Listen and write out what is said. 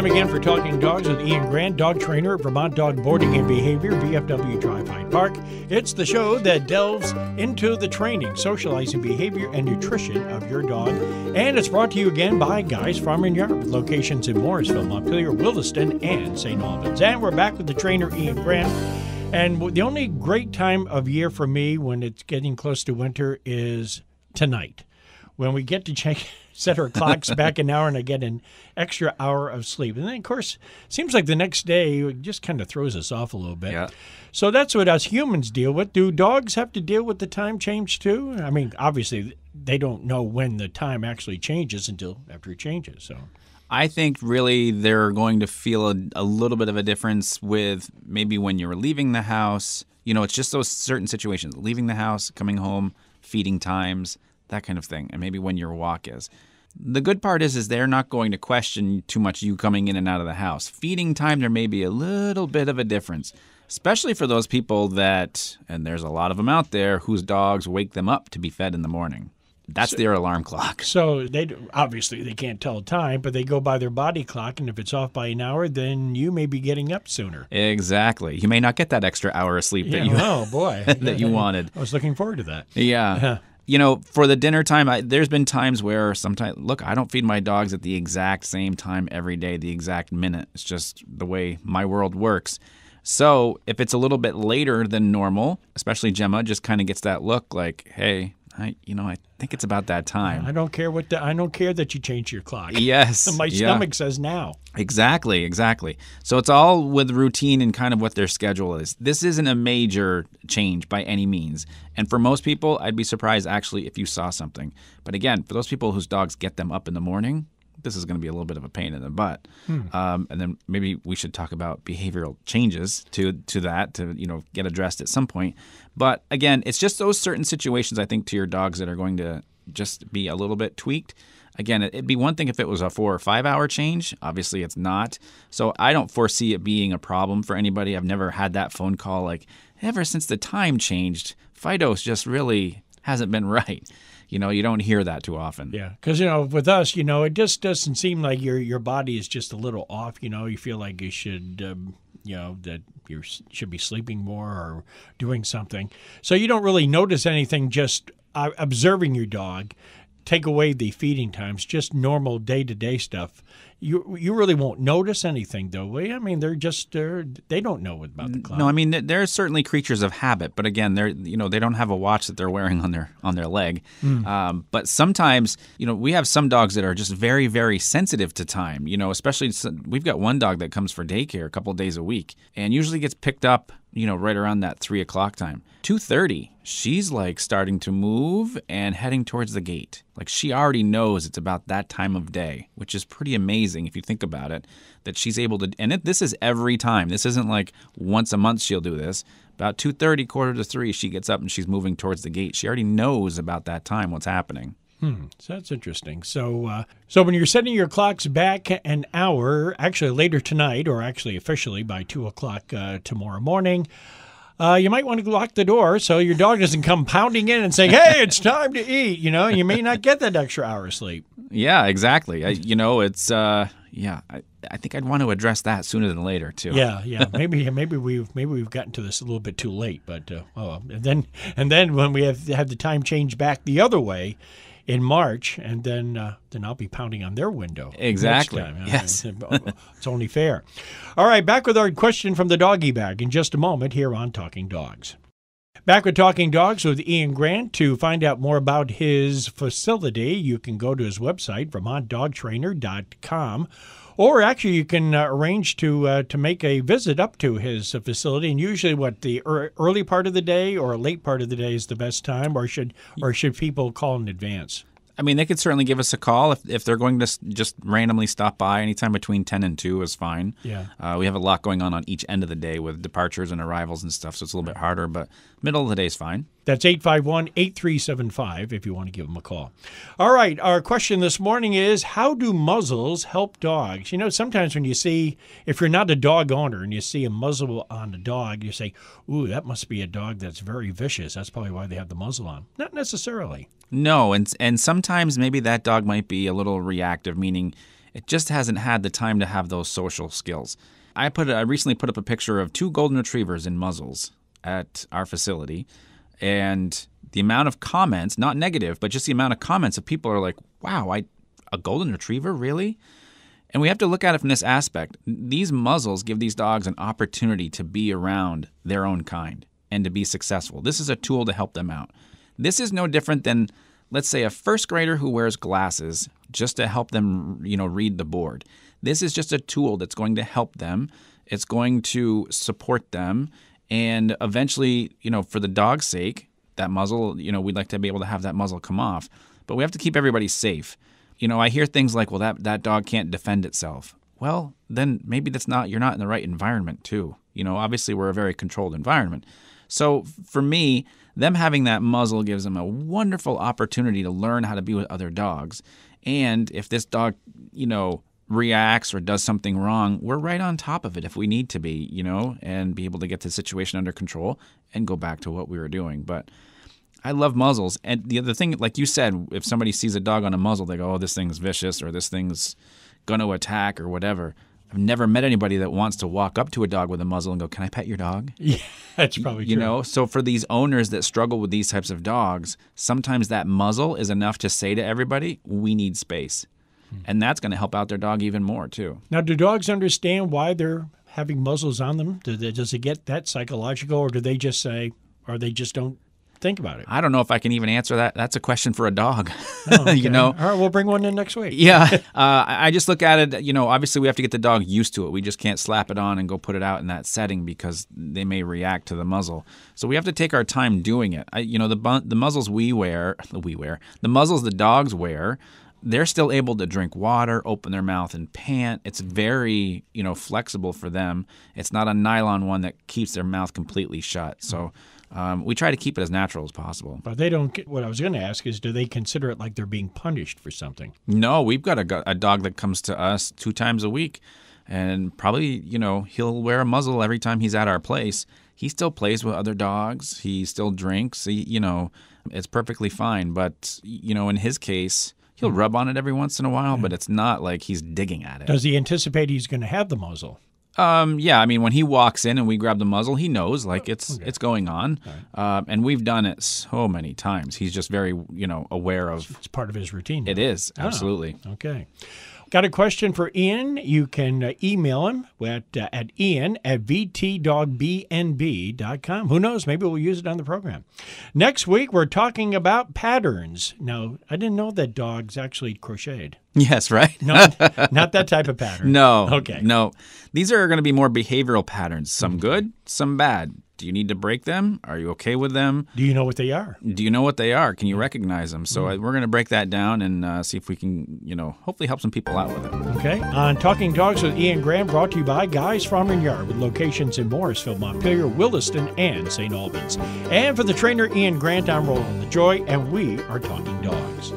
time again for Talking Dogs with Ian Grant, dog trainer at Vermont Dog Boarding and Behavior, VFW Drive Hyde Park. It's the show that delves into the training, socializing behavior, and nutrition of your dog. And it's brought to you again by Guys Farm and Yard with locations in Morrisville, Montpelier, Williston, and St. Albans. And we're back with the trainer, Ian Grant. And the only great time of year for me when it's getting close to winter is tonight when we get to check set our clocks back an hour and I get an extra hour of sleep. And then, of course, seems like the next day just kind of throws us off a little bit. Yeah. So that's what us humans deal with. Do dogs have to deal with the time change too? I mean, obviously, they don't know when the time actually changes until after it changes. So. I think really they're going to feel a, a, little bit of a difference with maybe when you're leaving the house. You know, it's just those certain situations leaving the house, coming home, feeding times, that kind of thing, and maybe when your walk is. The good part is is they're not going to question too much you coming in and out of the house. Feeding time there may be a little bit of a difference, especially for those people that and there's a lot of them out there whose dogs wake them up to be fed in the morning. That's so, their alarm clock. So they obviously they can't tell time, but they go by their body clock, and if it's off by an hour, then you may be getting up sooner. Exactly. You may not get that extra hour of sleep yeah, that you oh boy that you wanted. I was looking forward to that. Yeah uh-huh. You know, for the dinner time, I, there's been times where sometimes, look, I don't feed my dogs at the exact same time every day, the exact minute. It's just the way my world works. So if it's a little bit later than normal, especially Gemma just kind of gets that look like, hey, I, you know, I think it's about that time. I don't care what the, I don't care that you change your clock. Yes, my yeah. stomach says now. Exactly, exactly. So it's all with routine and kind of what their schedule is. This isn't a major change by any means. And for most people, I'd be surprised actually if you saw something. But again, for those people whose dogs get them up in the morning, this is going to be a little bit of a pain in the butt. Hmm. Um, and then maybe we should talk about behavioral changes to to that to you know get addressed at some point. But again, it's just those certain situations I think to your dogs that are going to just be a little bit tweaked. Again, it'd be one thing if it was a four or five hour change. Obviously, it's not. So I don't foresee it being a problem for anybody. I've never had that phone call like, ever since the time changed, Fido's just really hasn't been right. You know, you don't hear that too often. Yeah, because you know, with us, you know, it just doesn't seem like your your body is just a little off. You know, you feel like you should. Um, you know that you should be sleeping more or doing something so you don't really notice anything just uh, observing your dog take away the feeding times, just normal day to day stuff, you you really won't notice anything, though. I mean, they're just they're, they don't know about the clock. No, I mean they're certainly creatures of habit, but again, they're you know they don't have a watch that they're wearing on their on their leg. Mm. Um, but sometimes you know we have some dogs that are just very very sensitive to time. You know, especially we've got one dog that comes for daycare a couple days a week, and usually gets picked up you know, right around that three o'clock time. Two thirty, she's like starting to move and heading towards the gate. Like she already knows it's about that time of day, which is pretty amazing if you think about it. That she's able to, and it, this is every time. This isn't like once a month she'll do this. About two thirty, quarter to three, she gets up and she's moving towards the gate. She already knows about that time what's happening. Hmm, so that's interesting. So, uh, so when you're setting your clocks back an hour, actually later tonight, or actually officially by two o'clock uh, tomorrow morning, uh, you might want to lock the door so your dog doesn't come pounding in and saying, "Hey, it's time to eat." You know, you may not get that extra hour of sleep. Yeah, exactly. I, you know, it's uh, yeah. I, I think I'd want to address that sooner than later too. Yeah, yeah. Maybe maybe we've maybe we've gotten to this a little bit too late, but uh, oh, and then and then when we have had the time change back the other way in March, and then uh, then I'll be pounding on their window. Exactly. Yes. it's only fair. All right, back with our question from the doggy bag in just a moment here on Talking Dogs. Back with Talking Dogs with Ian Grant. To find out more about his facility, you can go to his website, vermontdogtrainer.com or actually, you can uh, arrange to uh, to make a visit up to his uh, facility. And usually, what the er- early part of the day or late part of the day is the best time, or should or should people call in advance? I mean, they could certainly give us a call if, if they're going to just randomly stop by. Anytime between 10 and 2 is fine. Yeah. Uh, we have a lot going on on each end of the day with departures and arrivals and stuff, so it's a little bit harder, but middle of the day is fine. That's 851 8375 if you want to give them a call. All right, our question this morning is How do muzzles help dogs? You know, sometimes when you see, if you're not a dog owner and you see a muzzle on a dog, you say, Ooh, that must be a dog that's very vicious. That's probably why they have the muzzle on. Not necessarily. No, and and sometimes maybe that dog might be a little reactive, meaning It just hasn't had the time to have those social skills. I put I recently put up a picture of two golden retrievers in muzzles at our facility, and the amount of comments, not negative, but just the amount of comments of people are like, "Wow, I a golden retriever, really?" And we have to look at it from this aspect. These muzzles give these dogs an opportunity to be around their own kind and to be successful. This is a tool to help them out. This is no different than let's say a first grader who wears glasses just to help them, you know, read the board. This is just a tool that's going to help them. It's going to support them and eventually, you know, for the dog's sake, that muzzle, you know, we'd like to be able to have that muzzle come off. But we have to keep everybody safe. You know, I hear things like, well, that, that dog can't defend itself. Well, then maybe that's not, you're not in the right environment, too. You know, obviously, we're a very controlled environment. So for me, them having that muzzle gives them a wonderful opportunity to learn how to be with other dogs. And if this dog, you know, reacts or does something wrong, we're right on top of it if we need to be, you know, and be able to get the situation under control and go back to what we were doing. But I love muzzles. And the other thing, like you said, if somebody sees a dog on a muzzle, they go, oh, this thing's vicious or this thing's going to attack or whatever. I've never met anybody that wants to walk up to a dog with a muzzle and go, "Can I pet your dog?" Yeah, that's probably you true. know. So for these owners that struggle with these types of dogs, sometimes that muzzle is enough to say to everybody, "We need space," and that's going to help out their dog even more too. Now, do dogs understand why they're having muzzles on them? Do they, does it get that psychological, or do they just say, or they just don't think about it? I don't know if I can even answer that. That's a question for a dog. Oh, okay. you know. All right, we'll bring one in next week. Yeah, uh, I just look at it. You know, obviously we have to get the dog used to it. We just can't slap it on and go put it out in that setting because they may react to the muzzle. So we have to take our time doing it. I, you know, the the muzzles we wear, we wear the muzzles the dogs wear. They're still able to drink water, open their mouth, and pant. It's very, you know, flexible for them. It's not a nylon one that keeps their mouth completely shut. So um, we try to keep it as natural as possible. But they don't. get- What I was going to ask is, do they consider it like they're being punished for something? No, we've got a, a dog that comes to us two times a week, and probably you know he'll wear a muzzle every time he's at our place. He still plays with other dogs. He still drinks. He, you know, it's perfectly fine. But you know, in his case, he'll rub on it every once in a while, but it's not like he's digging at it. Does he anticipate he's going to have the muzzle? Um, yeah, I mean, when he walks in and we grab the muzzle, he knows like it's it's going on, um, and we've done it so many times. He's just very you know aware of It's part of his routine. it is absolutely. Okay. Got a question for Ian? You can uh, email him at, uh, at ian at vtdogbnb.com. Who knows? Maybe we'll use it on the program. Next week, we're talking about patterns. Now, I didn't know that dogs actually crocheted. Yes, right. No, not that type of pattern. No. Okay. No. These are going to be more behavioral patterns. Some good, some bad. Do you need to break them? Are you okay with them? Do you know what they are? Do you know what they are? Can you recognize them? So uh, we're going to break that down and uh, see if we can, you know, hopefully help some people out with it. Okay. On Talking Dogs with Ian Grant, brought to you by Guy's Farm and Yard with locations in Morrisville, Montpelier, Williston, and St. Albans. And for the trainer Ian Grant, I'm Roland LaJoy, and we are Talking Dogs.